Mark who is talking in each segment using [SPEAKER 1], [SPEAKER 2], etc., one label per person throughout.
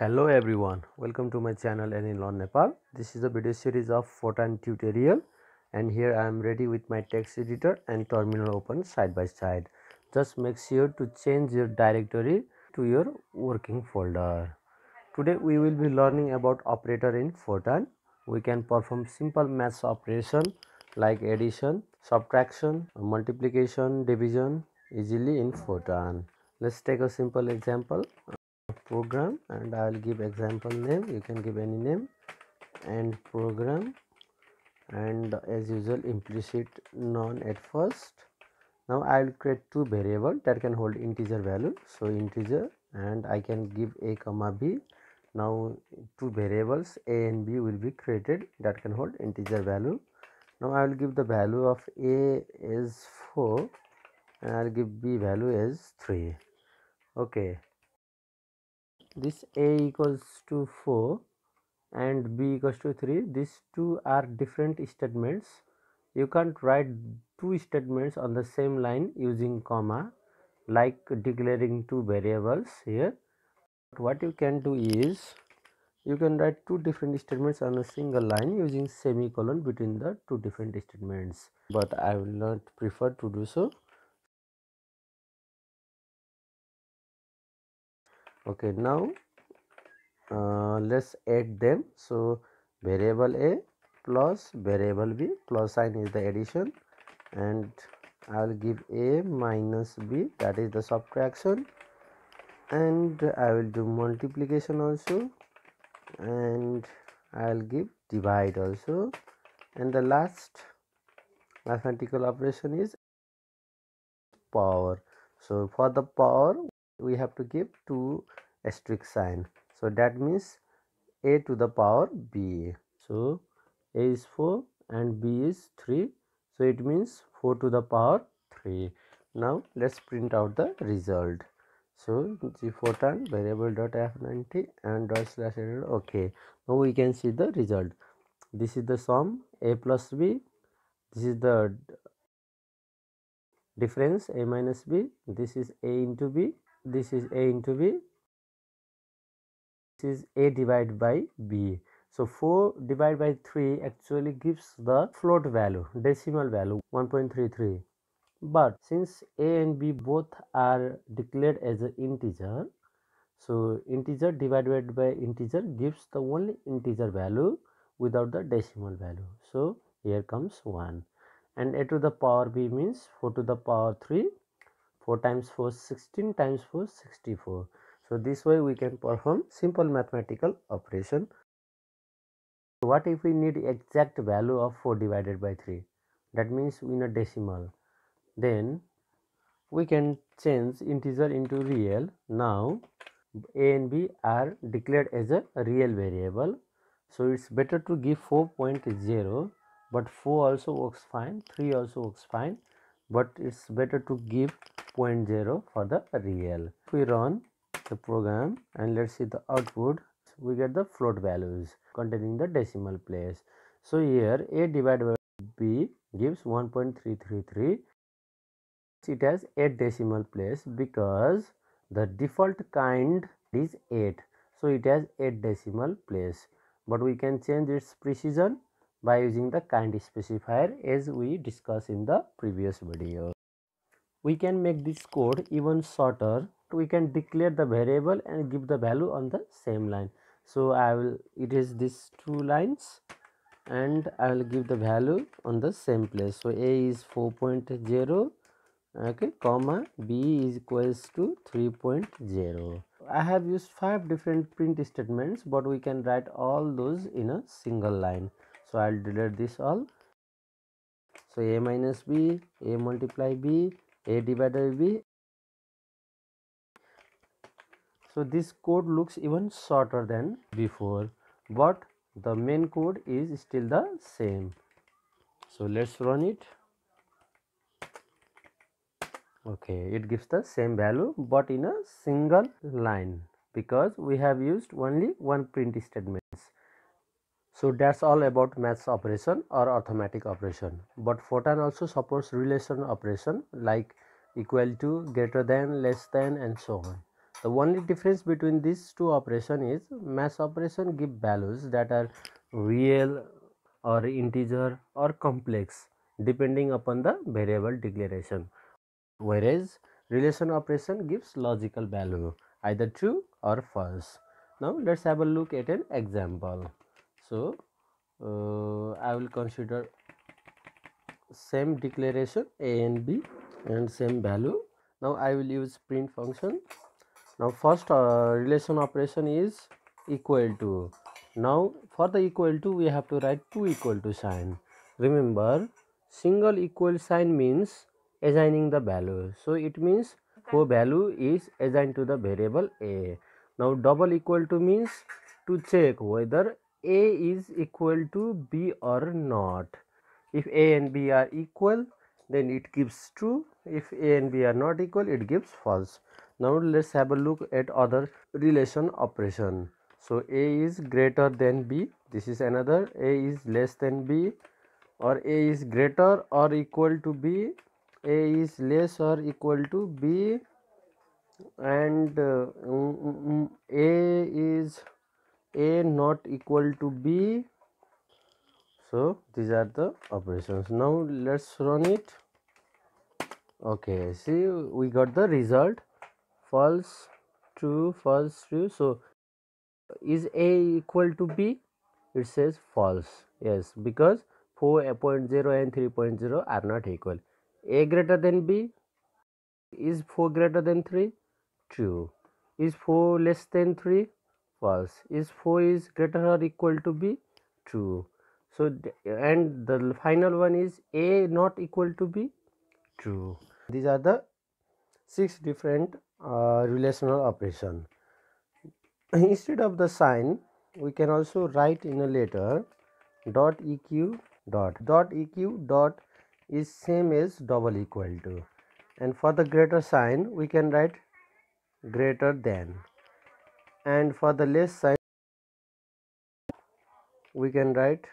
[SPEAKER 1] Hello everyone, welcome to my channel and Any Learn Nepal. This is a video series of Fortran tutorial and here I am ready with my text editor and terminal open side by side. Just make sure to change your directory to your working folder. Today we will be learning about operator in Fortran. We can perform simple math operation like addition, subtraction, multiplication, division easily in Fortran. Let's take a simple example program and I will give example name. You can give any name and program. And as usual implicit none at first. Now I will create two variable that can hold integer value. So integer and I can give a comma b. Now two variables a and b will be created that can hold integer value. Now I will give the value of a is 4 and I will give b value as 3 okay this a equals to 4 and b equals to 3 these two are different statements. You can't write two statements on the same line using comma like declaring two variables here. But what you can do is you can write two different statements on a single line using semicolon between the two different statements. But i will not prefer to do so okay now uh, let's add them. So variable a plus variable b plus sign is the addition. And i'll give a minus b that is the subtraction. And i will do multiplication also. And i'll give divide also. And the last mathematical operation is power. So for the power we have to give two asterisk sign. So that means a to the power b so a is 4 and b is 3 so it means 4 to the power 3 now let's print out the result. So gfortran variable dot f90 and dot slash error. Okay. Now we can see the result. This is the sum a plus b. This is the difference a minus b. This is a into b this is a into b this is a divided by b. So 4 divided by 3 actually gives the float value decimal value 1.33 but since a and b both are declared as an integer so integer divided by integer gives the only integer value without the decimal value. So here comes 1 and a to the power b means 4 to the power 3 4 times 4 16 times 4 64 so this way we can perform simple mathematical operation. What if we need exact value of 4 divided by 3 that means in a decimal. Then we can change integer into real. Now a and b are declared as a real variable. So it's better to give 4.0 but 4 also works fine 3 also works fine but it's better to give 0.0 for the real. If we run the program and let's see the output we get the float values containing the decimal place. So here a divided by b gives 1.333 it has 8 decimal place because the default kind is 8 so it has 8 decimal place. But we can change its precision by using the kind specifier as we discussed in the previous video we can make this code even shorter we can declare the variable and give the value on the same line. So i will it is these two lines and i will give the value on the same place. So a is 4.0 okay comma b is equals to 3.0 i have used five different print statements but we can write all those in a single line. So i'll delete this all. So a minus b a multiply b a divided by b. So this code looks even shorter than before but the main code is still the same. So let's run it. Okay it gives the same value but in a single line because we have used only one print statements so that's all about maths operation or arithmetic operation. But fortran also supports relation operation like equal to greater than less than and so on. The only difference between these two operation is math operation give values that are real or integer or complex depending upon the variable declaration. Whereas relation operation gives logical value either true or false. Now let's have a look at an example so uh, i will consider same declaration a and b and same value. Now i will use print function. Now first uh, relation operation is equal to. Now for the equal to we have to write two equal to sign. Remember single equal sign means assigning the value. So it means for value is assigned to the variable a. Now double equal to means to check whether a is equal to b or not. If a and b are equal then it gives true. If a and b are not equal it gives false. Now let's have a look at other relation operation. So a is greater than b. This is another. A is less than b or a is greater or equal to b. A is less or equal to b. And uh, mm, mm, mm, a is a not equal to b. So these are the operations. Now let's run it. Okay see. We got the result. False true false true. So is a equal to b? It says false. Yes because 4.0 and 3.0 are not equal. A greater than b? Is 4 greater than 3 true. Is 4 less than 3 false. Is 4 is greater or equal to b? True. So and the final one is a not equal to b? True. These are the six different uh, relational operation. Instead of the sign we can also write in a letter dot eq dot. Dot eq dot is same as double equal to. And for the greater sign we can write greater than and for the less sign we can write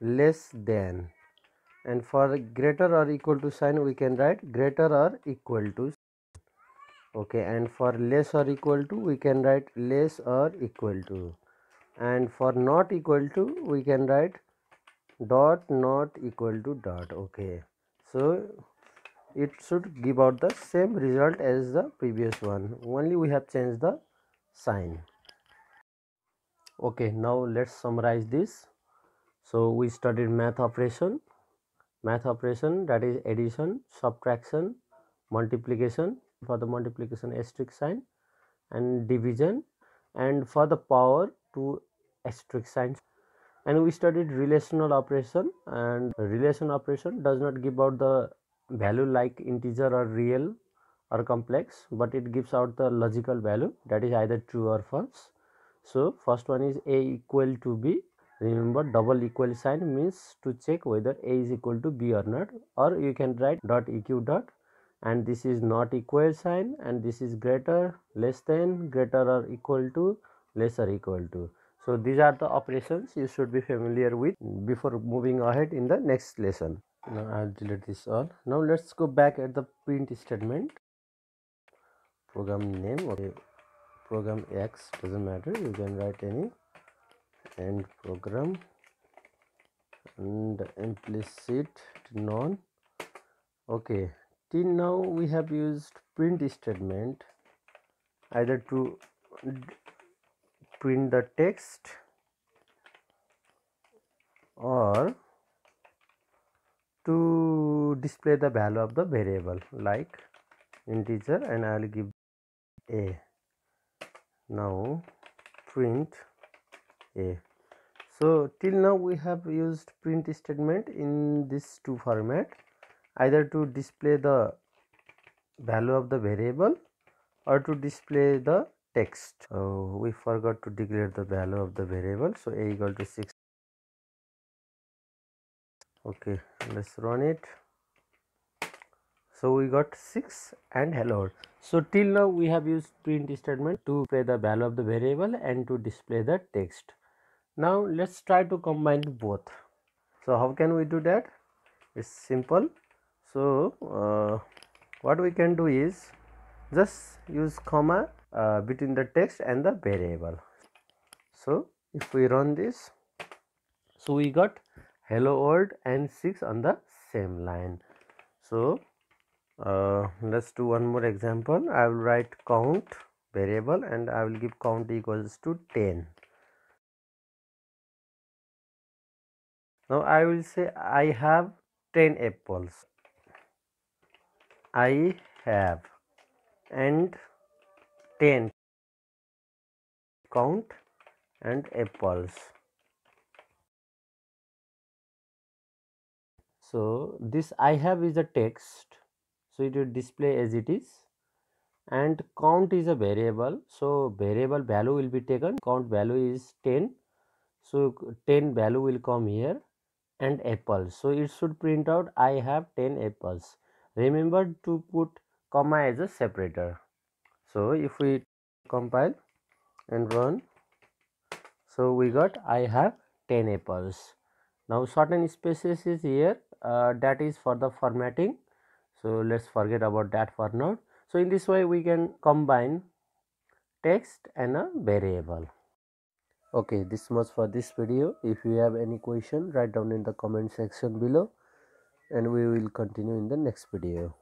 [SPEAKER 1] less than. And for greater or equal to sign we can write greater or equal to okay and for less or equal to we can write less or equal to. And for not equal to we can write dot not equal to dot. Okay so it should give out the same result as the previous one. Only we have changed the sign. Okay now let's summarize this. So we studied math operation. Math operation that is addition subtraction multiplication for the multiplication asterisk sign and division and for the power to asterisk sign and we studied relational operation and relation operation does not give out the value like integer or real or complex but it gives out the logical value that is either true or false. So first one is a equal to b. Remember double equal sign means to check whether a is equal to b or not or you can write dot eq dot and this is not equal sign and this is greater less than greater or equal to lesser equal to. So these are the operations you should be familiar with before moving ahead in the next lesson. Now i'll delete this all. Now let's go back at the print statement program name okay. Program x doesn't matter. You can write any and program and implicit none. Okay till now we have used print statement either to print the text or to display the value of the variable like integer and I will give a. Now print a. So till now we have used print statement in this two format either to display the value of the variable or to display the text. Oh, we forgot to declare the value of the variable so a equal to 6 okay let's run it so we got 6 and hello. World. so till now we have used print statement to play the value of the variable and to display the text. Now let's try to combine both. So how can we do that? It's simple. So uh, what we can do is just use comma uh, between the text and the variable. So if we run this so we got hello world and 6 on the same line. So uh, let's do one more example. I will write count variable and i will give count equals to 10 now i will say i have 10 apples. I have and 10 count and apples. So this i have is a text so it will display as it is and count is a variable. So variable value will be taken. Count value is 10 so 10 value will come here and apples. So it should print out i have 10 apples. Remember to put comma as a separator. So if we compile and run so we got i have 10 apples. Now certain spaces is here. Uh, that is for the formatting so let's forget about that for now. So in this way we can combine text and a variable. Okay this much for this video. If you have any question write down in the comment section below. And we will continue in the next video